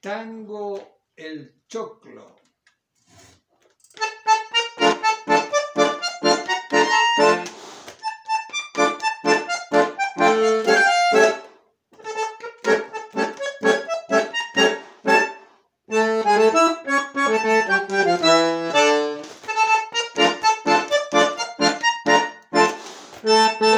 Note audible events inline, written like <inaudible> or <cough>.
Tango el choclo. <laughs>